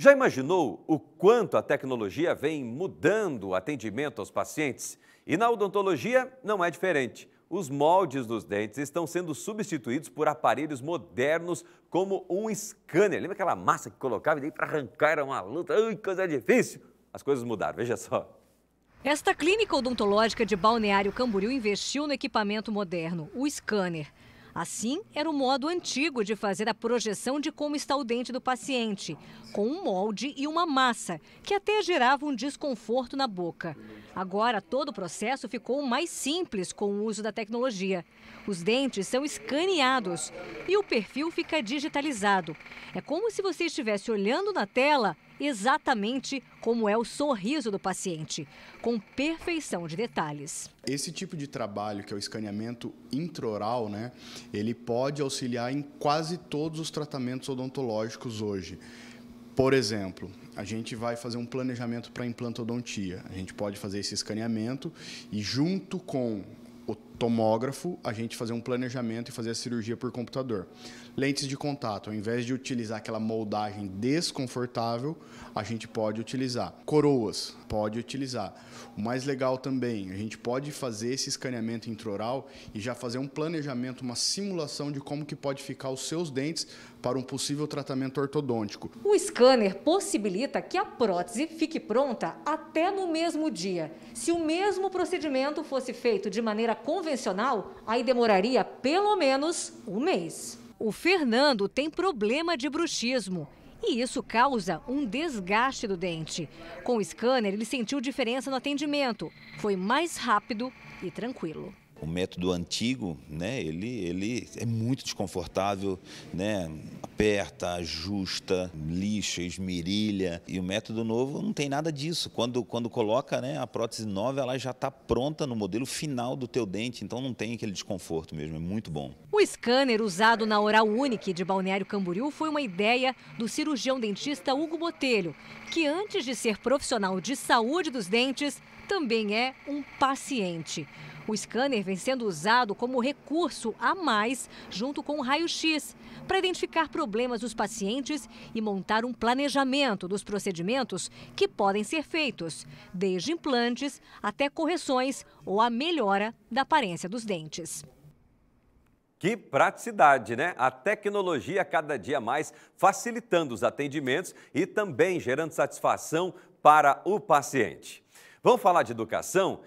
Já imaginou o quanto a tecnologia vem mudando o atendimento aos pacientes? E na odontologia não é diferente. Os moldes dos dentes estão sendo substituídos por aparelhos modernos como um scanner. Lembra aquela massa que colocava e para arrancar era uma luta? Ai, coisa difícil. As coisas mudaram, veja só. Esta clínica odontológica de Balneário Camboriú investiu no equipamento moderno, o scanner. Assim, era o modo antigo de fazer a projeção de como está o dente do paciente, com um molde e uma massa, que até gerava um desconforto na boca. Agora, todo o processo ficou mais simples com o uso da tecnologia. Os dentes são escaneados e o perfil fica digitalizado. É como se você estivesse olhando na tela exatamente como é o sorriso do paciente, com perfeição de detalhes. Esse tipo de trabalho, que é o escaneamento intraoral, né, ele pode auxiliar em quase todos os tratamentos odontológicos hoje. Por exemplo, a gente vai fazer um planejamento para implantodontia. A gente pode fazer esse escaneamento e junto com tomógrafo, a gente fazer um planejamento e fazer a cirurgia por computador. Lentes de contato, ao invés de utilizar aquela moldagem desconfortável, a gente pode utilizar. Coroas, pode utilizar. O mais legal também, a gente pode fazer esse escaneamento intraoral e já fazer um planejamento, uma simulação de como que pode ficar os seus dentes para um possível tratamento ortodôntico. O scanner possibilita que a prótese fique pronta até no mesmo dia. Se o mesmo procedimento fosse feito de maneira convencional, aí demoraria pelo menos um mês. O Fernando tem problema de bruxismo e isso causa um desgaste do dente. Com o scanner, ele sentiu diferença no atendimento. Foi mais rápido e tranquilo. O método antigo, né, ele, ele é muito desconfortável, né, aperta, ajusta, lixa, esmerilha. E o método novo não tem nada disso. Quando, quando coloca né, a prótese nova, ela já está pronta no modelo final do teu dente, então não tem aquele desconforto mesmo, é muito bom. O scanner usado na Oral Unique de Balneário Camboriú foi uma ideia do cirurgião dentista Hugo Botelho, que antes de ser profissional de saúde dos dentes, também é um paciente. O scanner vem sendo usado como recurso a mais junto com o raio-x para identificar problemas dos pacientes e montar um planejamento dos procedimentos que podem ser feitos, desde implantes até correções ou a melhora da aparência dos dentes. Que praticidade, né? A tecnologia cada dia mais facilitando os atendimentos e também gerando satisfação para o paciente. Vamos falar de educação?